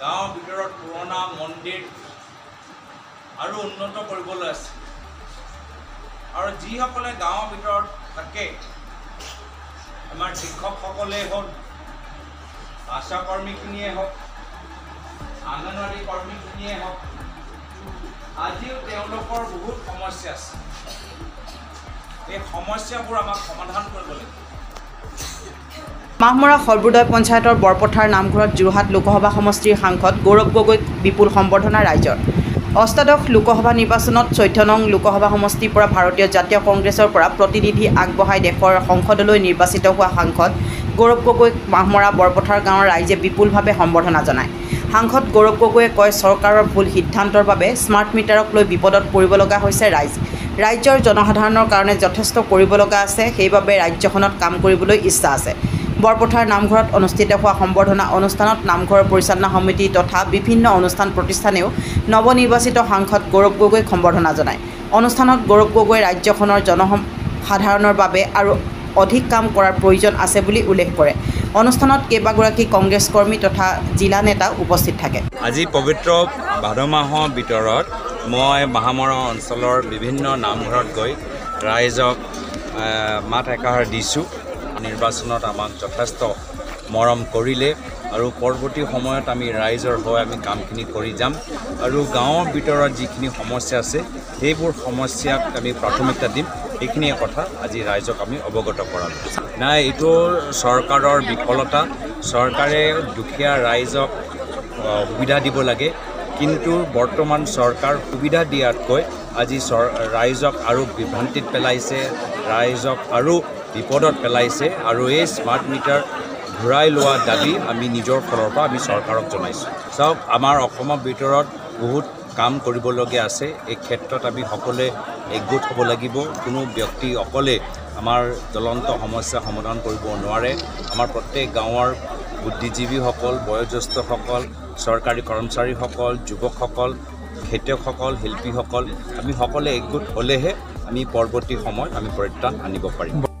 গাঁৱৰ ভিতৰত পুৰণা মন্দিৰ আৰু উন্নত কৰিবলৈ আছে। আৰু যিসকলে গাঁৱৰ ভিতৰত থাকে আমাৰ শিক্ষকসকলেই হওক আশাকৰ্মীখিনিয়ে হওক আংগনবাড়ী কৰ্মীখিনিয়ে হওক আজিও তেওঁলোকৰ বহুত সমস্যা আছে। এই সমস্যাবোৰ আমাক সমাধান কৰিব লাগিব। মাহমৰা সৰ্বোদয় পঞ্চায়তৰ বৰপথাৰ নামঘৰত যোৰহাট লোকসভা সমষ্টিৰ সাংসদ গৌৰৱ গগৈক বিপুল সম্বৰ্ধনা ৰাইজৰ। অষ্টাদশ লোকসভা নিৰ্বাচনত চৈধ্য নং লোকসভা সমষ্টিৰ পৰা ভাৰতীয় জাতীয় কংগ্ৰেছৰ পৰা প্ৰতিনিধি আগবঢ়াই দেশৰ সংসদলৈ নিৰ্বাচিত হোৱা সাংসদ গৌৰৱ গগৈক মাহমৰা বৰপথাৰ গাঁৱৰ ৰাইজে বিপুলভাৱে সম্বৰ্ধনা জনায়। সাংসদ গৌৰৱ গগৈয়ে কয় চৰকাৰৰ ভুল সিদ্ধান্তৰ বাবে স্মাৰ্ট মিটাৰক লৈ বিপদত পৰিব লগা হৈছে ৰাইজ। ৰাজ্যৰ জনসাধাৰণৰ কাৰণে যথেষ্ট কৰিব লগা আছে সেইবাবে ৰাজ্যখনত কাম কৰিবলৈ ইচ্ছা আছে। বৰপথাৰ নামঘৰত অনুষ্ঠিত হোৱা সম্বৰ্ধনা অনুষ্ঠানত নামঘৰৰ পৰিচালনা সমিতি তথা বিভিন্ন অনুষ্ঠান প্ৰতিষ্ঠানেও নৱনিৰ্বাচিত সাংসদ গৌৰৱ গগৈক সম্বৰ্ধনা জনায়। অনুষ্ঠানত গৌৰৱ গগৈ ৰাজ্যখনৰ জনসাধাৰণৰ বাবে আৰু অধিক কাম কৰাৰ প্ৰয়োজন আছে বুলি উল্লেখ কৰে। অনুষ্ঠানত কেইবাগৰাকী কংগ্ৰেছ কৰ্মী তথা জিলা নেতা উপস্থিত থাকে। আজি পবিত্ৰ ভাদ মাহৰ ভিতৰত মই মাহামৰা অঞ্চলৰ বিভিন্ন নামঘৰত গৈ ৰাইজক মাত একাষাৰ দিছোঁ। নিৰ্বাচনত আমাক যথেষ্ট মৰম কৰিলে আৰু পৰৱৰ্তী সময়ত আমি ৰাইজৰ হৈ আমি কামখিনি কৰি যাম। আৰু গাঁৱৰ ভিতৰত যিখিনি সমস্যা আছে সেইবোৰ সমস্যাক আমি প্ৰাথমিকতা দিম। সেইখিনিয়ে কথা। আজি ৰাইজক আমি অৱগত কৰালোঁ। নাই এইটো চৰকাৰৰ বিফলতা। চৰকাৰে দুখীয়া ৰাইজক সুবিধা দিব লাগে। কিন্তু বৰ্তমান চৰকাৰ সুবিধা দিয়াতকৈ আজি চৰ ৰাইজক আৰু বিভ্ৰান্তিত পেলাইছে। ৰাইজক আৰু বিপদত পেলাইছে আৰু এই স্মাৰ্ট মিটাৰ ঘূৰাই লোৱা দাবী আমি নিজৰ ফালৰ পৰা আমি চৰকাৰক জনাইছোঁ। চাওক আমাৰ অসমৰ ভিতৰত বহুত কাম কৰিবলগীয়া আছে। এই ক্ষেত্ৰত আমি সকলোৱে একগোট হ'ব লাগিব। কোনো ব্যক্তি অকলে আমাৰ জ্বলন্ত সমস্যা সমাধান কৰিব নোৱাৰে। আমাৰ প্ৰত্যেক গাঁৱৰ বুদ্ধিজীৱীসকল বয়োজ্যেষ্ঠসকল চৰকাৰী কৰ্মচাৰীসকল যুৱকসকল খেতিয়কসকল শিল্পীসকল আমি সকলোৱে একগোট হ'লেহে আমি পৰৱৰ্তী সময়ত আমি পৰিত্ৰাণ আনিব পাৰিম।